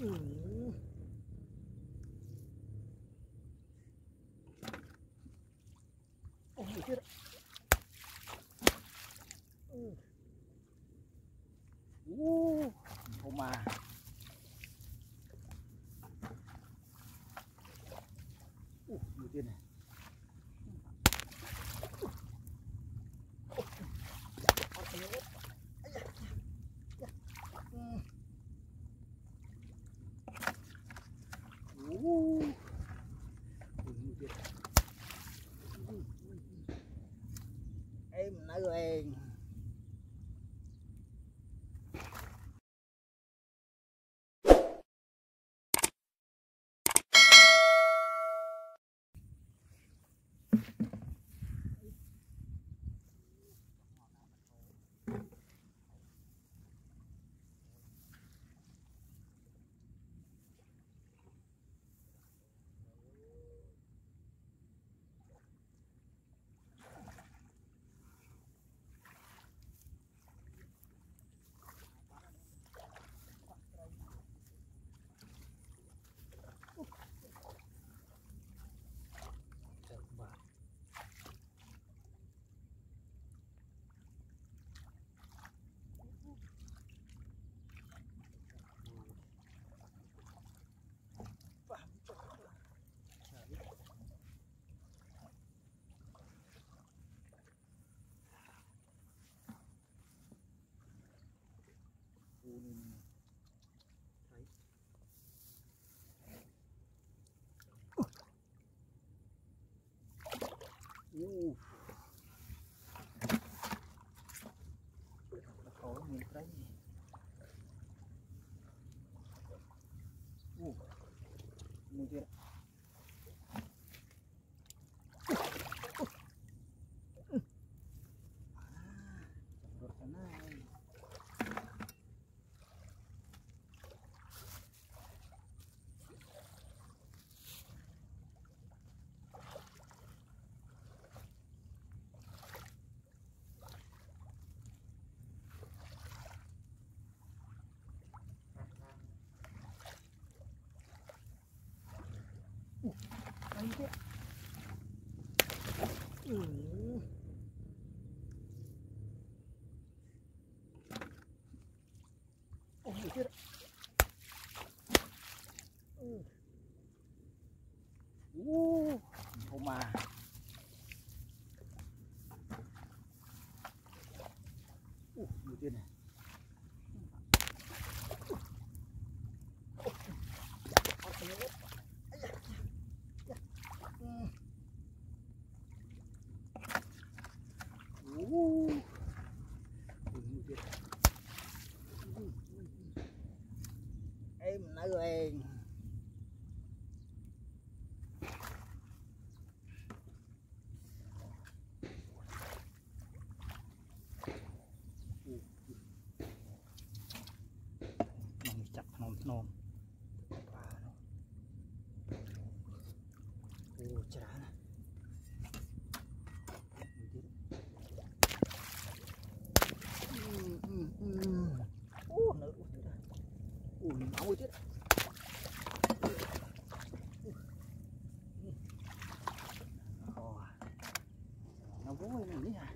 嗯。mình thấy uh. khó mình thấy uh. mình Ôi, chết ạ. Ồ, không mà. Ủa, đầu tiên này. mình nói quen nôm. Ô, chả nè. máu chứ nó vú lên này nhá